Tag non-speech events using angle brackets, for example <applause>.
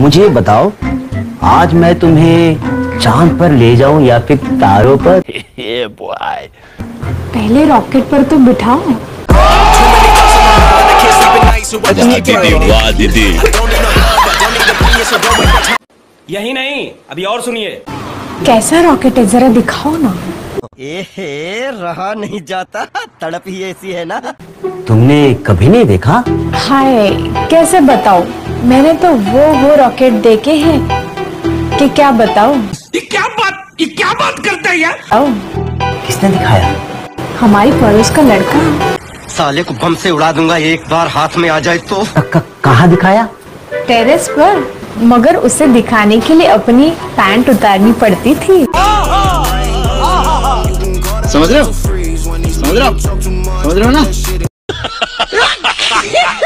मुझे बताओ आज मैं तुम्हें चाँद पर ले जाऊँ या फिर तारों पर? <laughs> बॉय पहले रॉकेट पर तो बिठाओ। यही नहीं अभी और सुनिए। कैसा रॉकेट है? जरा दिखाओ ना। ए रहा नहीं जाता। तड़प ही ऐसी है ना। तुमने कभी नहीं देखा? हाय कैसे बताओ मैंने तो वो वो रॉकेट देखे हैं कि क्या बताओ ये क्या बात ये क्या बात करता है यार? आओ। किसने दिखाया? हमारी पड़ोस का लड़का। साले को बम से उड़ा दूँगा एक बार हाथ में आ जाए तो। कहाँ दिखाया? टेरेस पर मगर उसे दिखाने के लिए अपनी पैंट उतारनी पड़ती थी। समझ रहे हो? समझ रहे हो? समझ रहे हो ना? <laughs> <laughs>